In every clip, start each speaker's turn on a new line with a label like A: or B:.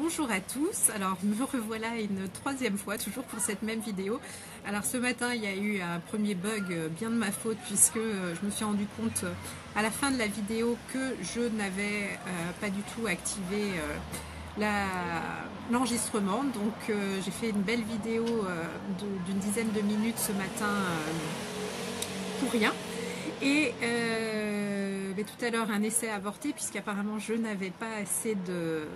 A: bonjour à tous, alors me revoilà une troisième fois, toujours pour cette même vidéo. Alors ce matin il y a eu un premier bug euh, bien de ma faute puisque euh, je me suis rendu compte euh, à la fin de la vidéo que je n'avais pas du tout activé l'enregistrement. Donc j'ai fait une belle vidéo d'une dizaine de minutes ce matin pour rien. Et tout à l'heure un essai avorté puisqu'apparemment je n'avais pas assez de,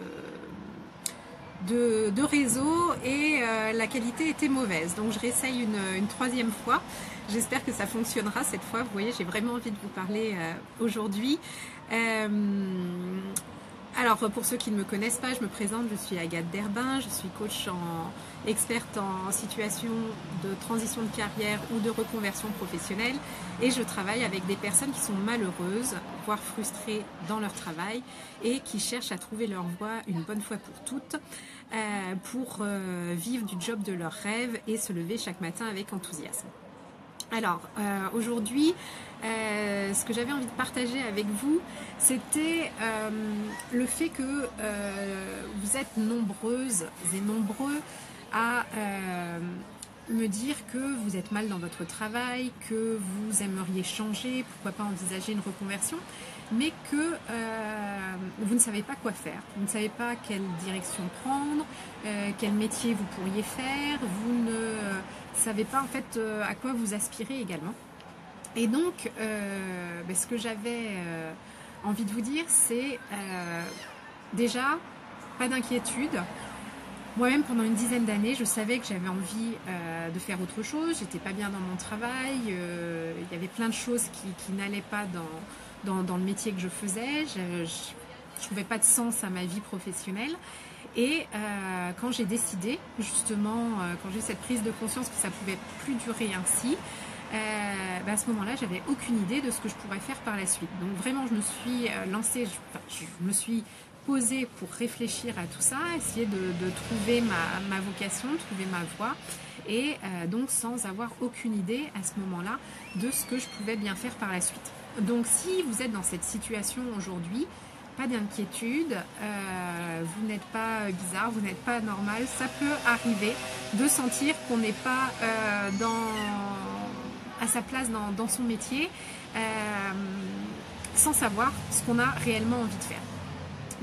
A: de, réseau et euh, la qualité était mauvaise. Donc je réessaye une, troisième fois. J'espère que ça fonctionnera cette fois. Vous voyez, j'ai vraiment envie de vous parler euh, aujourd'hui. Euh, alors pour ceux qui ne me connaissent pas, je me présente, je suis Agathe Derbin, je suis coach en experte en situation de transition de carrière ou de reconversion professionnelle et je travaille avec des personnes qui sont malheureuses, voire frustrées dans leur travail et qui cherchent à trouver leur voie une bonne fois pour toutes euh, pour euh, vivre du job de leurs rêves et se lever chaque matin avec enthousiasme. Alors euh, aujourd'hui, euh, ce que j'avais envie de partager avec vous, c'était euh, le fait que vous êtes nombreuses et nombreux à me dire que vous êtes mal dans votre travail, que vous aimeriez changer, pourquoi pas envisager une reconversion, mais que vous ne savez pas quoi faire, vous ne savez pas quelle direction prendre, quel métier vous pourriez faire, vous ne savez pas en fait euh, à quoi vous aspirez également. Et donc, euh, ben, ce que j'avais euh, envie de vous dire, c'est déjà, pas d'inquiétude. Moi-même, pendant une dizaine d'années, je savais que j'avais envie de faire autre chose. J'étais pas bien dans mon travail. il y avait plein de choses qui, n'allaient pas dans, le métier que je faisais. Je ne trouvais pas de sens à ma vie professionnelle. Et euh, quand j'ai décidé, justement, euh, quand j'ai eu cette prise de conscience que ça pouvait plus durer ainsi, euh, bah, à ce moment-là, j'avais aucune idée de ce que je pourrais faire par la suite. Donc vraiment, je me suis lancée, je, me suis posée pour réfléchir à tout ça, essayer de, trouver ma, vocation, trouver ma voie, et donc sans avoir aucune idée à ce moment-là de ce que je pouvais bien faire par la suite. Donc si vous êtes dans cette situation aujourd'hui, pas d'inquiétude, euh, vous n'êtes pas bizarre, vous n'êtes pas normal. Ça peut arriver de sentir qu'on n'est pas euh, à sa place dans, son métier euh, sans savoir ce qu'on a réellement envie de faire.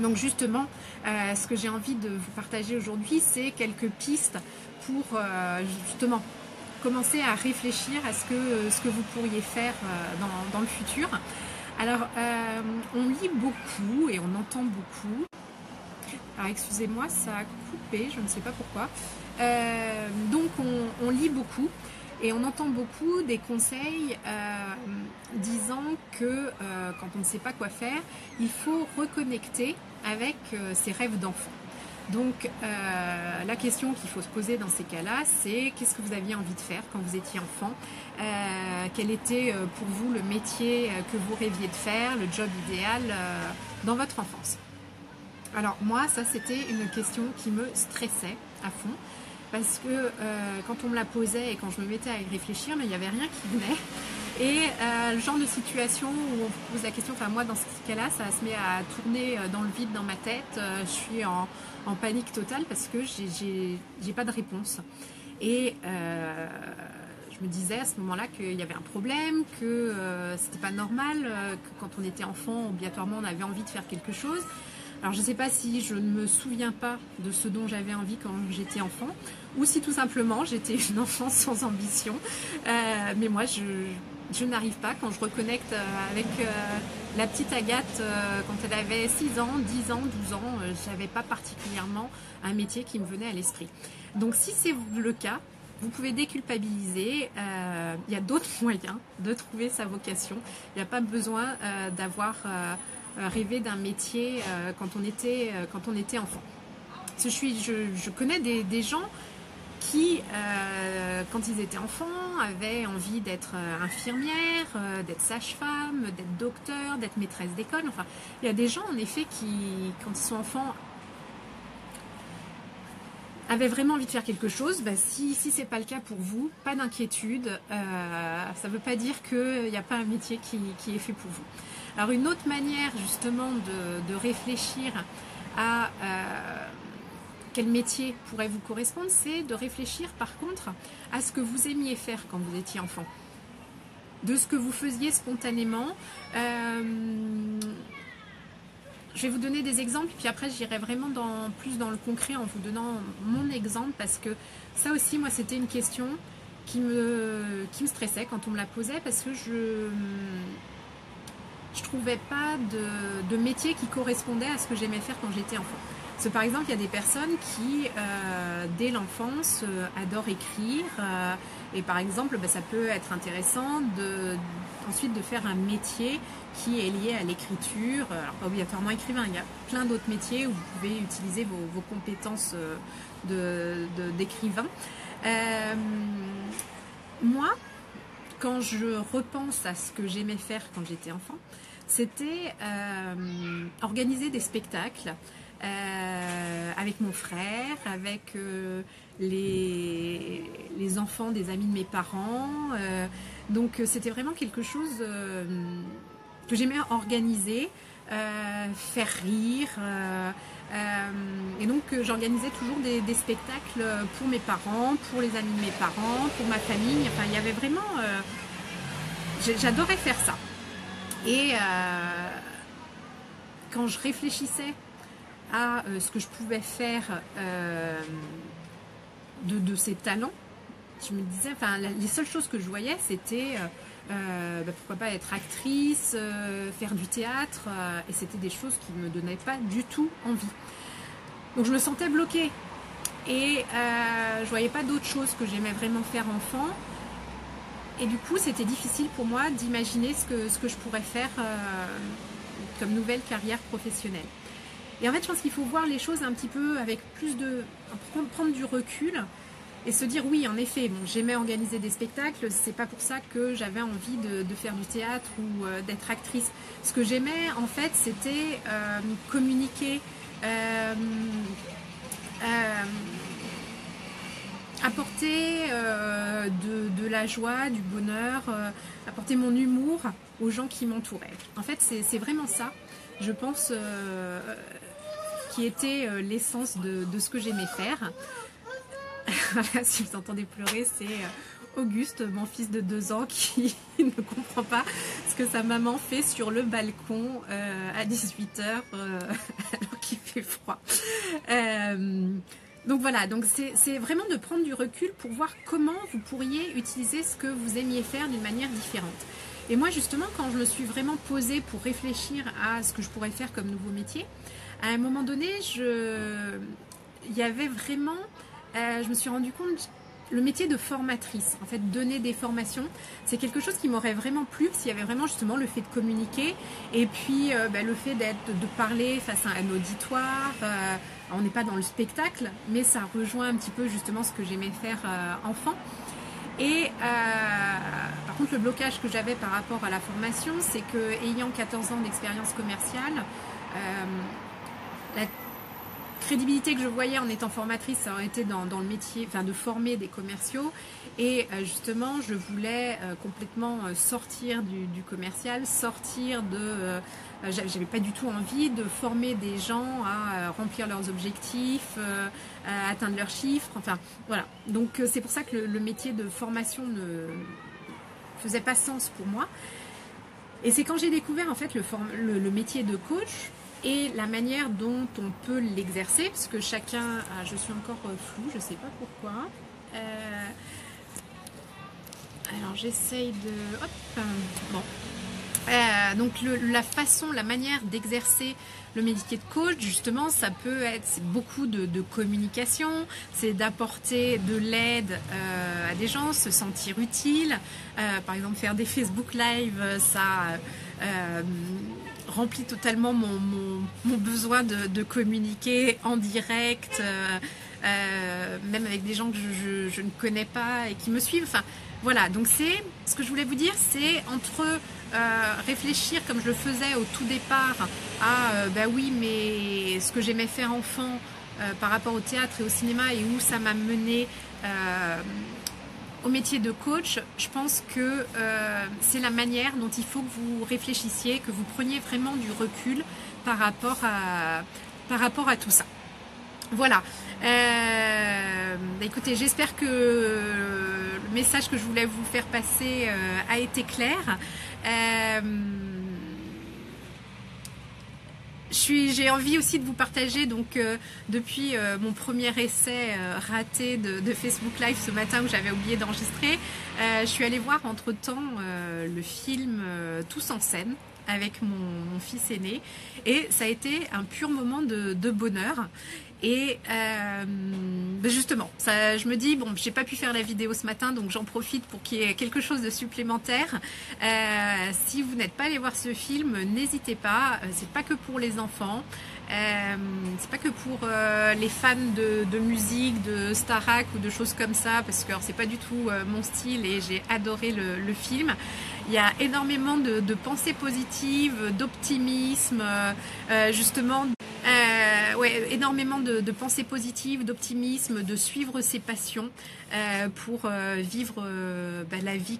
A: Donc justement, ce que j'ai envie de vous partager aujourd'hui, c'est quelques pistes pour justement commencer à réfléchir à ce que, ce que vous pourriez faire dans, le futur. Alors, euh, on lit beaucoup et on entend beaucoup. Alors, excusez-moi, ça a coupé, je ne sais pas pourquoi. Euh, donc, on, lit beaucoup et on entend beaucoup des conseils euh, disant que quand on ne sait pas quoi faire, il faut reconnecter avec ses rêves d'enfant. Donc euh, la question qu'il faut se poser dans ces cas-là, c'est qu'est-ce que vous aviez envie de faire quand vous étiez enfant? Euh, Quel était euh, pour vous le métier que vous rêviez de faire, le job idéal dans votre enfance? Alors moi, ça c'était une question qui me stressait à fond. Parce que quand on me la posait et quand je me mettais à y réfléchir, mais il n'y avait rien qui venait. Et le genre de situation où on pose la question, enfin moi dans ce cas-là, ça se met à tourner dans le vide dans ma tête. je suis en, panique totale parce que j'ai pas de réponse. Et euh, je me disais à ce moment-là qu'il y avait un problème, que euh, c'était pas normal, euh, que quand on était enfant, obligatoirement on avait envie de faire quelque chose. Alors je ne sais pas si je ne me souviens pas de ce dont j'avais envie quand j'étais enfant, ou si tout simplement j'étais une enfant sans ambition. mais moi je, je n'arrive pas quand je reconnecte avec la petite Agathe, euh, quand elle avait 6 ans, 10 ans, 12 ans, euh, j'avais pas particulièrement un métier qui me venait à l'esprit. Donc si c'est le cas, vous pouvez déculpabiliser. Euh, il y a d'autres moyens de trouver sa vocation. Il n'y a pas besoin d'avoir rêvé d'un métier quand, on était, quand on était enfant. je, suis, je, connais des gens qui, euh, quand ils étaient enfants, avaient envie d'être euh, infirmière, euh, d'être sage-femme, d'être docteur, d'être maîtresse d'école. Enfin, il y a des gens, en effet, qui, quand ils sont enfants, avaient vraiment envie de faire quelque chose. Bah, si si c'est pas le cas pour vous, pas d'inquiétude. ça ne veut pas dire qu'il n'y a pas un métier qui, est fait pour vous. Alors une autre manière justement de, réfléchir à quel métier pourrait vous correspondre, c'est de réfléchir par contre à ce que vous aimiez faire quand vous étiez enfant. De ce que vous faisiez spontanément. Euh, je vais vous donner des exemples, puis après j'irai vraiment plus dans le concret en vous donnant mon exemple, parce que ça aussi, moi, c'était une question qui me, stressait quand on me la posait, parce que je je trouvais pas de métier qui correspondait à ce que j'aimais faire quand j'étais enfant. Parce que, par exemple, il y a des personnes qui, euh, dès l'enfance, euh, adorent écrire. Euh, et par exemple, bah, ça peut être intéressant ensuite de faire un métier qui est lié à l'écriture. Alors, pas obligatoirement écrivain, il y a plein d'autres métiers où vous pouvez utiliser vos, compétences d'écrivain. Moi, quand je repense à ce que j'aimais faire quand j'étais enfant, c'était organiser des spectacles. Euh, avec mon frère, avec euh, les, enfants des amis de mes parents. Euh, donc c'était vraiment quelque chose que j'aimais organiser, faire rire. et donc j'organisais toujours des, spectacles pour mes parents, pour les amis de mes parents, pour ma famille. Enfin, il y avait vraiment... J'adorais faire ça. Et quand je réfléchissais à euh, ce que je pouvais faire euh, de, ces talents, je me disais, enfin, les seules choses que je voyais, c'était euh, bah, pourquoi pas être actrice, faire du théâtre, et c'était des choses qui ne me donnaient pas du tout envie. Donc je me sentais bloquée et je voyais pas d'autres choses que j'aimais vraiment faire enfant. Et du coup, c'était difficile pour moi d'imaginer ce que, ce que je pourrais faire comme nouvelle carrière professionnelle. Et en fait, je pense qu'il faut voir les choses un petit peu avec plus de. prendre du recul et se dire oui, en effet, bon, j'aimais organiser des spectacles, c'est pas pour ça que j'avais envie de, faire du théâtre ou euh, d'être actrice. Ce que j'aimais, en fait, c'était euh, communiquer. Euh, apporter de, la joie, du bonheur, apporter mon humour aux gens qui m'entouraient. En fait, c'est vraiment ça, je pense, qui était euh, l'essence de, ce que j'aimais faire. si vous entendez pleurer, c'est euh, Auguste, mon fils de deux ans, qui ne comprend pas ce que sa maman fait sur le balcon euh, à 18h alors qu'il fait froid. donc voilà, donc c'est vraiment de prendre du recul pour voir comment vous pourriez utiliser ce que vous aimiez faire d'une manière différente. Et moi justement, quand je me suis vraiment posée pour réfléchir à ce que je pourrais faire comme nouveau métier, à un moment donné, je... il y avait vraiment, euh, je me suis rendu compte, le métier de formatrice, en fait, donner des formations, c'est quelque chose qui m'aurait vraiment plu, s'il y avait vraiment justement le fait de communiquer, et puis euh, bah, le fait d'être, de parler face à un auditoire. Euh, on n'est pas dans le spectacle, mais ça rejoint un petit peu justement ce que j'aimais faire enfant. Et par contre, le blocage que j'avais par rapport à la formation, c'est que ayant 14 ans d'expérience commerciale, la crédibilité que je voyais en étant formatrice, ça aurait été dans, le métier, enfin de former des commerciaux. Et euh, justement, je voulais euh, complètement euh, sortir du, commercial, sortir de. J'avais pas du tout envie de former des gens à remplir leurs objectifs, à atteindre leurs chiffres. Enfin, voilà. Donc c'est pour ça que le, métier de formation ne faisait pas sens pour moi. Et c'est quand j'ai découvert en fait le métier de coach et la manière dont on peut l'exercer, parce que chacun, je suis encore euh, flou, je ne sais pas pourquoi. Euh, alors j'essaye de... Hop, bon. Euh, donc la façon, la manière d'exercer le métier de coach, justement, ça peut être beaucoup de, communication, c'est d'apporter de l'aide à des gens, se sentir utile. par exemple, faire des Facebook Live, ça remplit totalement mon, besoin de, communiquer en direct, euh, euh, même avec des gens que je, ne connais pas et qui me suivent. Enfin, voilà, donc c'est ce que je voulais vous dire, c'est entre euh, réfléchir comme je le faisais au tout départ à bah oui, mais ce que j'aimais faire enfant par rapport au théâtre et au cinéma et où ça m'a mené au métier de coach, je pense que euh, c'est la manière dont il faut que vous réfléchissiez, que vous preniez vraiment du recul par rapport à, par rapport à tout ça. Voilà. Euh, écoutez, j'espère que le message que je voulais vous faire passer euh, a été clair. Euh, j'ai envie aussi de vous partager donc depuis mon premier essai raté de, Facebook Live ce matin où j'avais oublié d'enregistrer, je suis allée voir entre temps le film Tous en scène avec mon, fils aîné et ça a été un pur moment de, bonheur. Et euh, ben justement, ça, je me dis bon, j'ai pas pu faire la vidéo ce matin, donc j'en profite pour qu'il y ait quelque chose de supplémentaire. Euh, si vous n'êtes pas allé voir ce film, n'hésitez pas. Euh, c'est pas que pour les enfants. Euh, c'est pas que pour euh, les fans de, musique, de Starak ou de choses comme ça, parce que c'est pas du tout euh, mon style et j'ai adoré le, film. Il y a énormément de, pensées positives, d'optimisme, justement. Énormément de, pensées positives, d'optimisme, de suivre ses passions pour vivre bah, la vie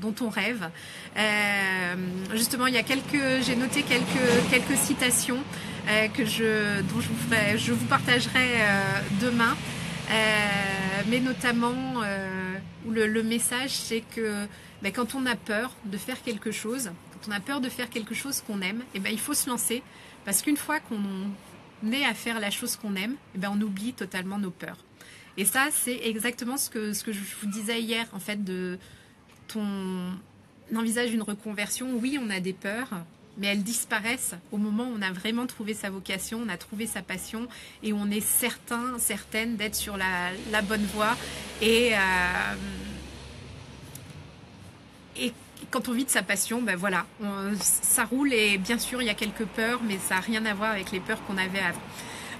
A: dont on rêve. justement, il y a quelques, j'ai noté quelques, quelques citations. Euh, que je, dont je vous, ferai, je vous partagerai euh, demain. Euh, mais notamment où le, message c'est que ben, quand on a peur de faire quelque chose, quand on a peur de faire quelque chose qu'on aime, et eh ben, il faut se lancer parce qu'une fois qu'on est à faire la chose qu'on aime, eh ben, on oublie totalement nos peurs. Et ça, c'est exactement ce que, ce que je vous disais hier, en fait, de ton envisage une reconversion. Oui, on a des peurs, mais elles disparaissent au moment où on a vraiment trouvé sa vocation, on a trouvé sa passion et on est certain, certaine d'être sur la, bonne voie. Et, euh, et quand on vit de sa passion, ben voilà, ça roule et bien sûr il y a quelques peurs, mais ça n'a rien à voir avec les peurs qu'on avait avant.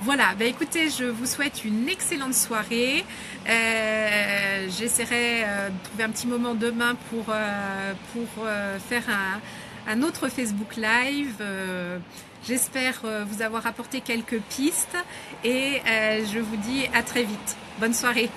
A: Voilà, ben écoutez, je vous souhaite une excellente soirée. Euh, j'essaierai euh, de trouver un petit moment demain pour, pour faire un un autre Facebook Live. Euh, j'espère euh, vous avoir apporté quelques pistes et euh, je vous dis à très vite. Bonne soirée.